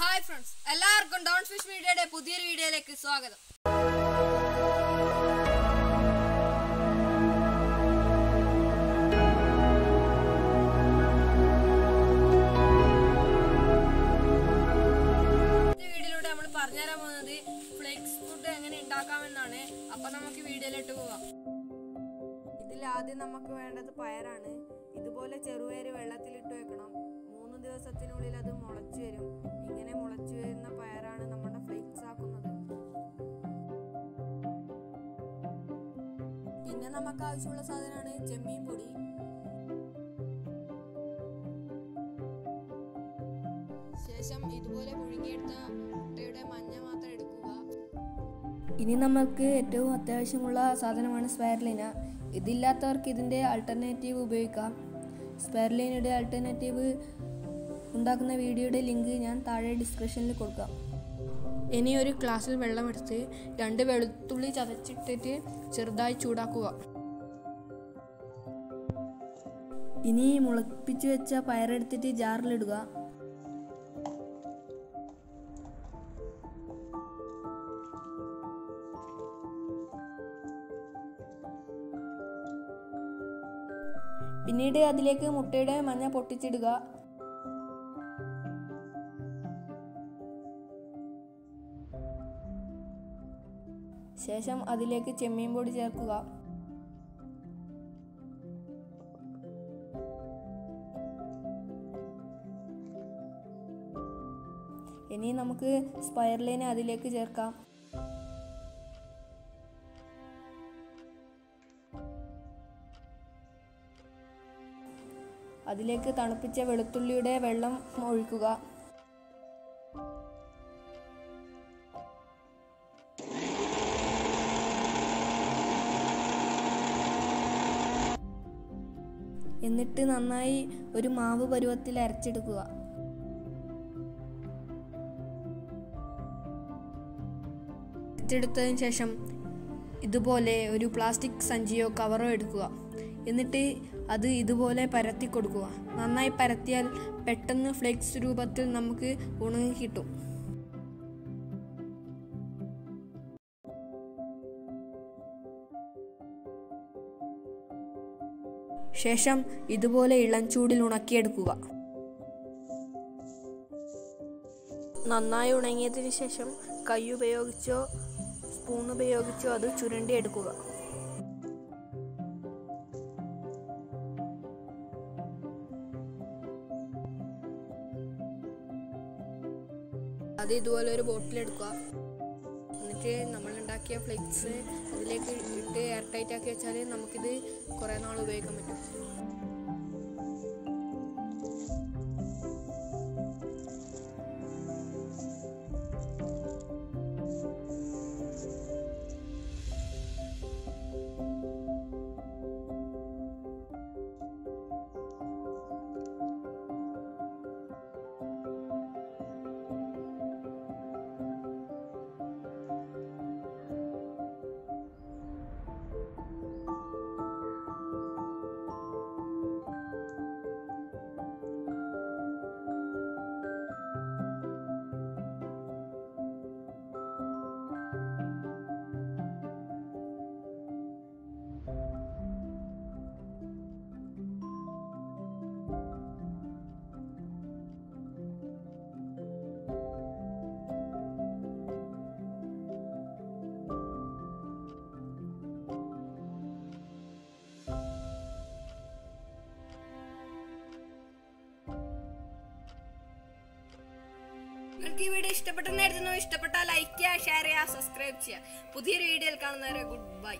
Hi friends എല്ലാവർക്കും Don fish മീഡിയയുടെ പുതിയൊരു വീഡിയോയിലേക്ക് സ്വാഗതം. വീഡിയോയിലൂടെ നമ്മൾ പറഞ്ഞുതരാൻ പോകുന്നത് ഫ്ലെക്സ് ഫുഡ് എങ്ങനെ ഉണ്ടാക്കാമെന്നാണ്. അപ്പൊ നമുക്ക് വീഡിയോയിലോട്ട് പോവാം. ഇതിൽ ആദ്യം നമുക്ക് വേണ്ടത് പയറാണ്. ഇതുപോലെ ചെറുപയർ വെള്ളത്തിലിട്ട് വെക്കണം. ദിവസത്തിനുള്ളിൽ അത് മുളച്ചു വരും. ഇങ്ങനെ മുളച്ചു വരുന്ന പയറാണ് നമ്മുടെ ഫ്ലേക്സ് ആക്കുന്നത്. പിന്നെ നമുക്ക് ആവശ്യമുള്ള സാധനമാണ് ചെമ്മീൻ പൊടി. ശേഷം ഇതുപോലെ പുഴുങ്ങിയെടുത്ത മുട്ടയുടെ മഞ്ഞ മാത്രം എടുക്കുക. ഇനി നമുക്ക് ഏറ്റവും അത്യാവശ്യമുള്ള സാധനമാണ് സ്പെയർലൈന. ഇതില്ലാത്തവർക്ക് ഇതിന്റെ ആൾട്ടർനേറ്റീവ് ഉപയോഗിക്കാം. സ്പെർലിനയുടെ ആൾട്ടർനേറ്റീവ് ഉണ്ടാക്കുന്ന വീഡിയോയുടെ ലിങ്ക് ഞാൻ താഴെ ഡിസ്ക്രിപ്ഷനിൽ കൊടുക്കാം. ഇനി ഒരു ഗ്ലാസ്സിൽ വെള്ളമെടുത്ത് രണ്ട് വെളുത്തുള്ളി ചതച്ചിട്ടിട്ട് ചെറുതായി ചൂടാക്കുക. ഇനി മുളപ്പിച്ച് വെച്ച പയറെടുത്തിട്ട് ജാറിലിടുക. പിന്നീട് അതിലേക്ക് മുട്ടയുടെ മഞ്ഞ പൊട്ടിച്ചിടുക. ശേഷം അതിലേക്ക് ചെമ്മീൻ പൊടി ചേർക്കുക. ഇനി നമുക്ക് സ്പൈറലിനെ അതിലേക്ക് ചേർക്കാം. അതിലേക്ക് തണുപ്പിച്ച വെളുത്തുള്ളിയുടെ വെള്ളം ഒഴിക്കുക. എന്നിട്ട് നന്നായി ഒരു മാവ് പരുവത്തിൽ അരച്ചെടുക്കുക. അരച്ചെടുത്തതിന് ശേഷം ഇതുപോലെ ഒരു പ്ലാസ്റ്റിക് സഞ്ചിയോ കവറോ എടുക്കുക. എന്നിട്ട് അത് ഇതുപോലെ പരത്തി കൊടുക്കുക. നന്നായി പരത്തിയാൽ പെട്ടെന്ന് ഫ്ലെക്സ് രൂപത്തിൽ നമുക്ക് ഉണങ്ങി കിട്ടും. ശേഷം ഇതുപോലെ ഇളം ചൂടിൽ ഉണക്കിയെടുക്കുക. നന്നായി ഉണങ്ങിയതിന് ശേഷം കൈ ഉപയോഗിച്ചോ സ്പൂൺ ഉപയോഗിച്ചോ അത് ചുരണ്ടിയെടുക്കുക. അത് ഇതുപോലെ ഒരു ബോട്ടിൽ എടുക്കുക എന്നിട്ട് നമ്മൾ ഉണ്ടാക്കിയ ഫ്ലെക്സ് അതിലേക്ക് ഇട്ട് എയർ ടൈറ്റ് ആക്കി വെച്ചാൽ നമുക്കിത് കുറേ നാൾ ഉപയോഗിക്കാൻ പറ്റും. നിങ്ങൾക്ക് ഈ വീഡിയോ ഇഷ്ടപ്പെട്ടെന്നായിരുന്നു ഇഷ്ടപ്പെട്ടാൽ ലൈക്ക് ചെയ്യുക ഷെയർ ചെയ്യുക സബ്സ്ക്രൈബ് ചെയ്യുക. പുതിയൊരു വീഡിയോയിൽ കാണുന്നവരെ ഗുഡ് ബൈ